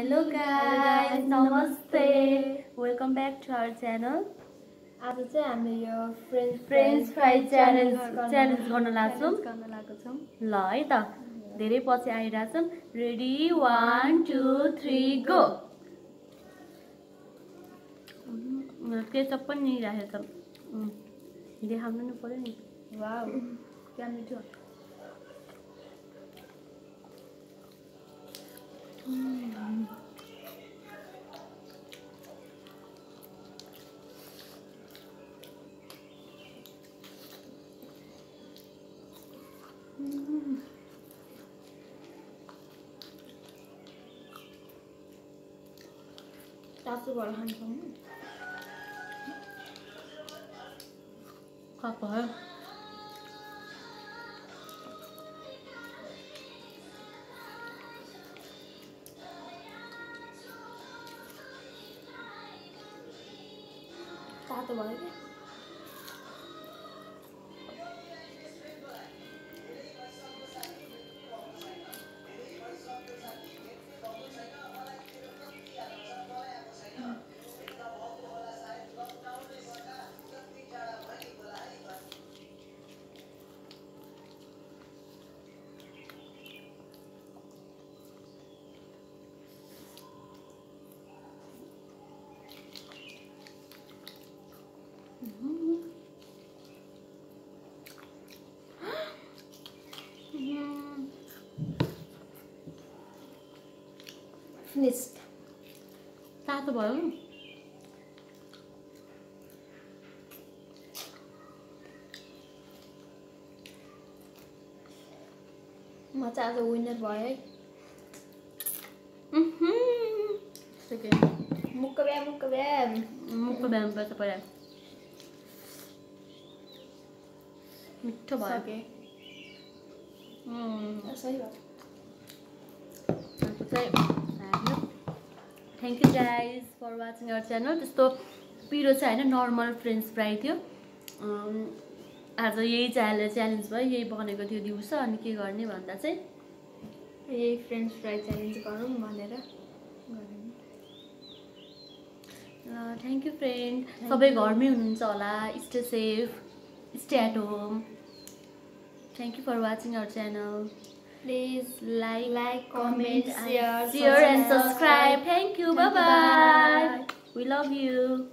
Hello guys नमस्ते welcome back to our channel आज चाहिँ हामीले यो French French fry challenge challenge गर्न लाग्छौँ। गर्न लागेको छौँ ल है त। धेरै पछि आइरहेछौँ ready one two three go ketchup पनि राखेको छ देखाउनु नि पऱ्यो नि। वाउ क्या मिठो। तातो भएर खान्छौँ खाएको है तातो भयो क्या फिनिस्ड तातो भयो म चाहिँ आज विनर भयो है मुक्क बिहा मुक्क बिहा मुखको ब्यायाम पर्छ पहिला मिठो भयो. सही भयो thank you guys for watching our channel त्यस्तो पिरो चाहिँ होइन नर्मल फ्रेन्च फ्राई थियो। आज यही च्याले च्यालेन्ज भयो यही बनेको थियो दिउँसो अनि के गर्ने भन्दा चाहिँ यही फ्रेन्च फ्राई च्यालेन्ज गरौँ भनेर थ्याङ्क यू फ्रेन्ड सबै घरमै हुनुहुन्छ होला stay safe stay at home thank you for watching our channel Please like, like comment, comment share, share, and subscribe. Thank you. Bye-bye. We love you.